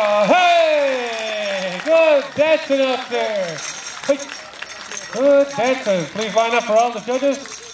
Yeah! hey! Good dancing up there. Good dancing. Please line up for all the judges.